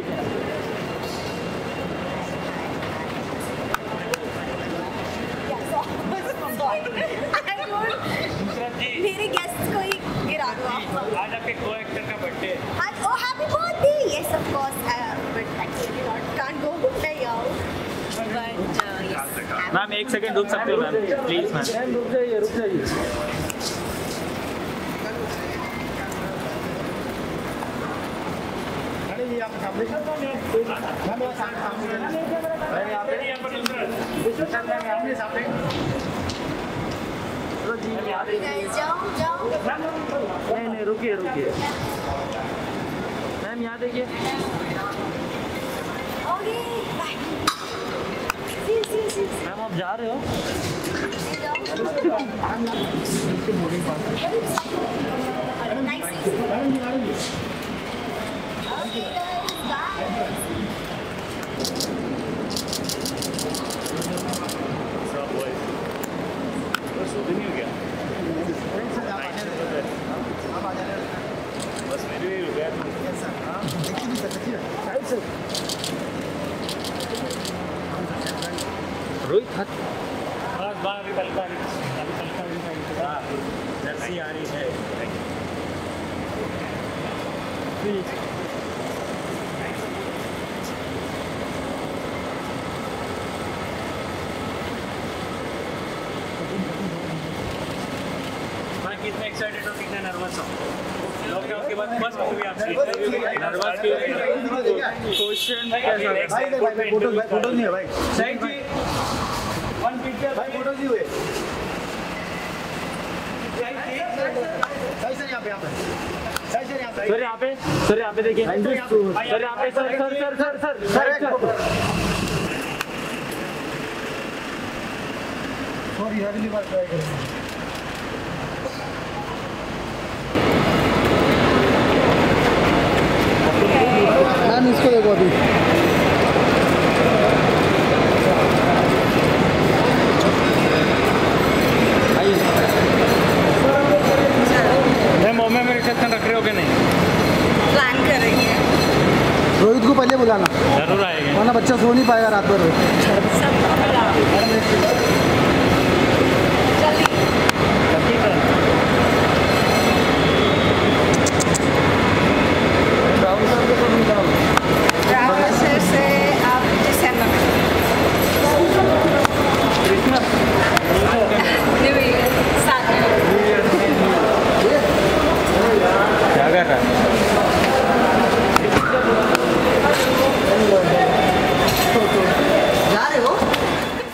Ma'am देखें मेरे guest को ही गिरा दो आप आज आपके को एक्टर का बर्थडे है। आज oh happy birthday! Yes of course uh, but actually not can't go मैं but uh, मैम एक सेकंड रुक सकते हो मैम प्लीज़ मैम रुक जाइए रुक जाइए। नहीं नहीं रुकिए रुकिए। मैम यहाँ देखिए मैम आप जा रहे हो? रोहित हाथ बस बाहर अभी तलका अभी तलका भी नहीं हाँ जर्सी आ रही है। मैं कितना एक्साइटेड हो कितना नर्वस हो? लॉकडाउन के बाद फ़र्स्ट मूवी आपकी नर्वस की क्वेश्चन कैसा फ़ोटो भाई फ़ोटो नहीं है भाई। साइड जी भाई फ़ोटो जी हुए सर यहाँ पे। सर यहाँ पे सर यहाँ पे सर यहाँ पे। देखिए सर यहाँ पे sir sir sir sir sir sir sir sorry अगली बार ट्राई करेंगे मैम इसको देखो अभी मैं मोह में रिसेप्शन रख रहे हो कि नहीं प्लान कर रही है रोहित को पहले बुलाना। ज़रूर आएगा। वरना बच्चा सो नहीं पाएगा रात भर।